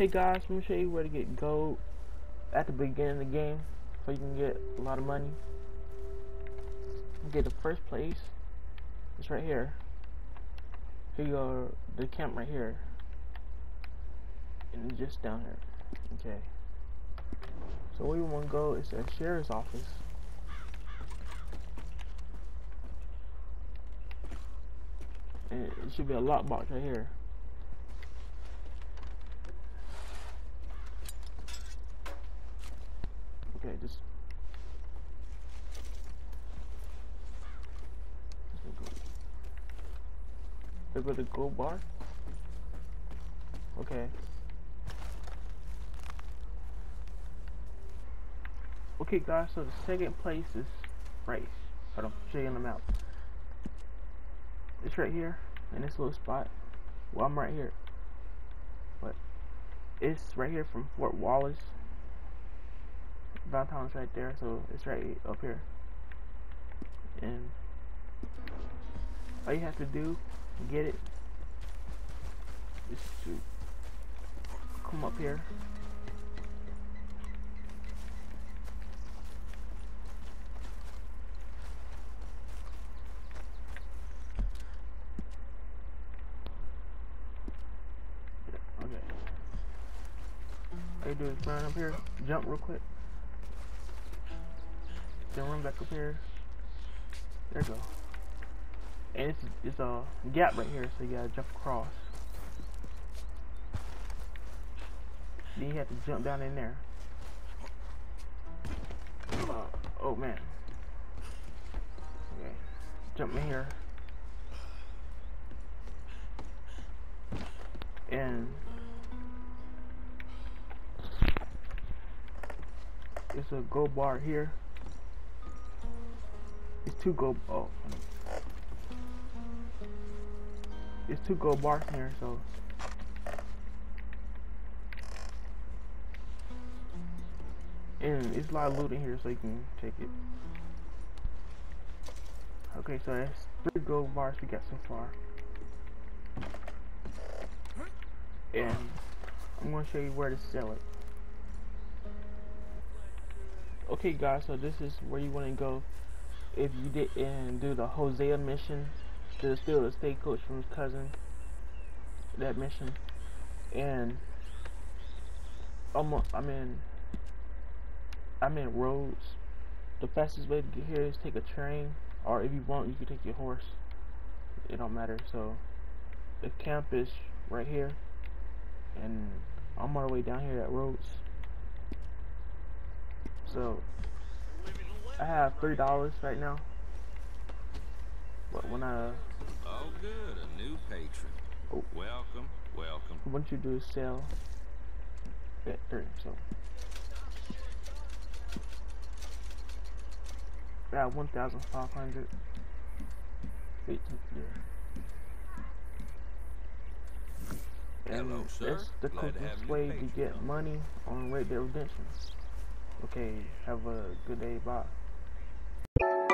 Hey guys, let me show you where to get gold at the beginning of the game so you can get a lot of money. Get the first place. It's right here. Here you go, the camp right here. And just down here. Okay. So where you want to go is the sheriff's office. And it should be a lockbox right here. Okay, just. There go the gold bar. Okay. Okay, guys. So the second place is right. Hold on, checking them out. It's right here in this little spot. Well, I'm right here. But it's right here from Fort Wallace. Valentine's right there, so it's right up here. And all you have to do get it is to come up here. Okay. All you do is run up here, jump real quick. Then run back up here. There you go. And it's, it's a gap right here, so you gotta jump across. Then you have to jump down in there. Uh, oh man. Okay. Jump in here. And it's a gold bar here. It's two gold. Oh, it's two gold bars here, so. And it's a lot of loot in here, so you can take it. Okay, so that's three gold bars we got so far. And I'm gonna show you where to sell it. Okay guys, so this is where you wanna go if you didn't do the Hosea mission to steal the state coach from his cousin, that mission, and I'm, I'm in, I'm in Rhodes. The fastest way to get here is take a train, or if you want, you can take your horse. It don't matter. So the camp is right here, and I'm on my way down here at Rhodes. So I have three dollars right now. But when I Oh good, a new patron. Oh. Welcome, welcome. what you do is sell at three, so got one thousand five hundred. Eighteen yeah. And Hello, sir. that's the Glad quickest way to get money on Red Dead Redemption. Okay, have a good day, bye you